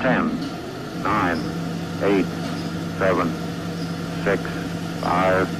10, 9, 8, 7, 6, 5,